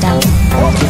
down.